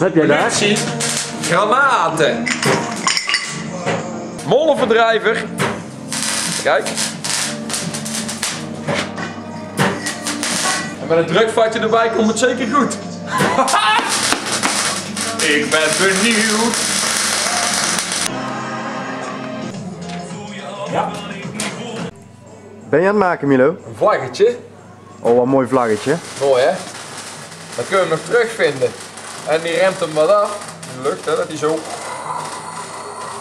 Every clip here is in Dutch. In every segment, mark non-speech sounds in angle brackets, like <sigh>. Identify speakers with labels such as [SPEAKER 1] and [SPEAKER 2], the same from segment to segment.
[SPEAKER 1] Wat heb jij daar?
[SPEAKER 2] Munitie. Granaten. Mollenverdrijver. Kijk. En met een drukvatje erbij komt het zeker goed. <laughs> Ik ben benieuwd.
[SPEAKER 1] Ben je aan het maken, Milo?
[SPEAKER 2] Een vlaggetje.
[SPEAKER 1] Oh, wat een mooi vlaggetje.
[SPEAKER 2] Mooi hè? Dan kunnen we hem nog terugvinden. En die remt hem wat af. Lucht hè, dat hij zo...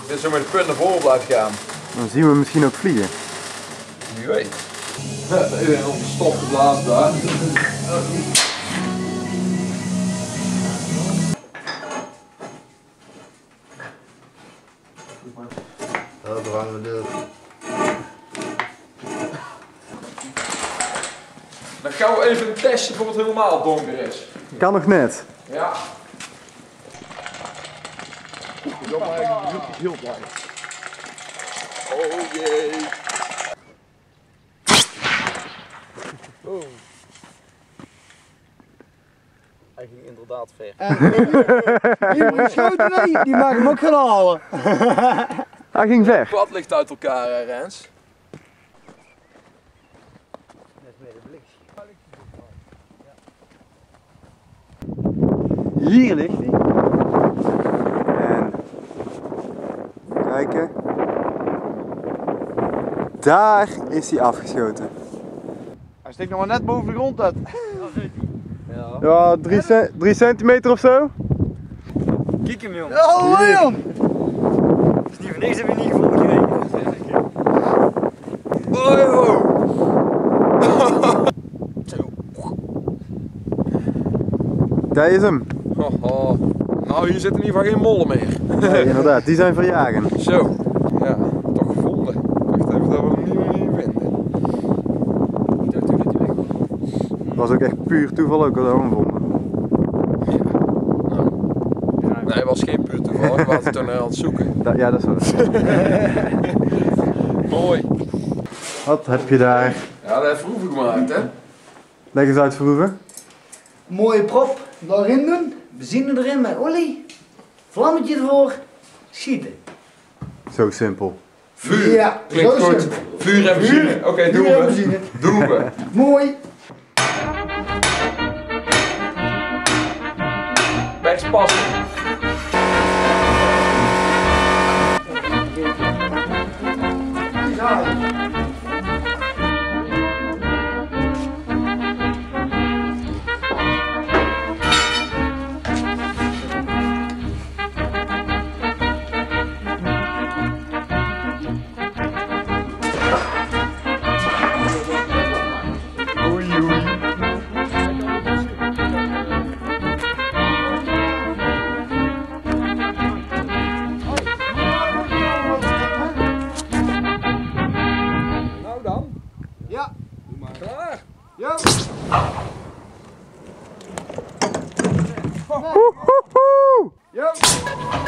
[SPEAKER 2] Dit zo met de punt naar voren blijft gaan.
[SPEAKER 1] Dan zien we hem misschien ook vliegen.
[SPEAKER 2] Wie weet. Even op de stop geblazen daar.
[SPEAKER 3] Dat hangen we deur.
[SPEAKER 2] Dan gaan we even testen voor het helemaal donker is.
[SPEAKER 1] Kan nog net.
[SPEAKER 2] Ja. Oh jee.
[SPEAKER 3] Hij ging inderdaad ver.
[SPEAKER 4] Die nee, die mag hem ook gaan halen.
[SPEAKER 1] Hij ging ver.
[SPEAKER 2] Wat ligt uit elkaar Rens?
[SPEAKER 1] Hier ligt hij. En kijken. Daar is hij afgeschoten.
[SPEAKER 4] Hij steekt nog maar net boven de grond uit.
[SPEAKER 1] Ja, 3 centimeter of zo?
[SPEAKER 5] Kijk hem jong.
[SPEAKER 4] Oh, Leon!
[SPEAKER 5] Is niet voor niks heb je niet gevonden gekregen.
[SPEAKER 2] Oh,
[SPEAKER 1] Daar is hem.
[SPEAKER 2] Oh, oh. Nou, hier zit in ieder geval geen mollen meer.
[SPEAKER 1] Nee, inderdaad, die zijn verjagen. <laughs>
[SPEAKER 2] Zo. Ja, toch gevonden. Ik dacht even dat we hem niet, niet vinden.
[SPEAKER 5] Ik dacht toen dat hij weg was.
[SPEAKER 1] Het was ook echt puur toeval ook dat we hem vonden.
[SPEAKER 2] Nee, het was geen puur toeval. We waren toen aan het zoeken. <laughs>
[SPEAKER 1] Da- ja, dat is waar. <laughs>
[SPEAKER 2] Mooi.
[SPEAKER 1] Wat heb je daar?
[SPEAKER 2] Ja, dat heeft Vroeven gemaakt, hè?
[SPEAKER 1] Leg eens uit verroeven.
[SPEAKER 4] Mooie prop, daarin doen. Benzine erin met olie. Vlammetje ervoor. Schieten.
[SPEAKER 1] Zo simpel.
[SPEAKER 2] Vuur.
[SPEAKER 4] Ja,
[SPEAKER 2] Klinkt
[SPEAKER 4] zo
[SPEAKER 2] goed.
[SPEAKER 4] simpel.
[SPEAKER 2] Vuur en benzine. Oké, doen
[SPEAKER 4] Vuur en
[SPEAKER 2] we.
[SPEAKER 4] benzine.
[SPEAKER 2] Doen we. <laughs>
[SPEAKER 4] Mooi.
[SPEAKER 2] Best passen.
[SPEAKER 4] Go!
[SPEAKER 1] Woo-hoo-hoo! Yep.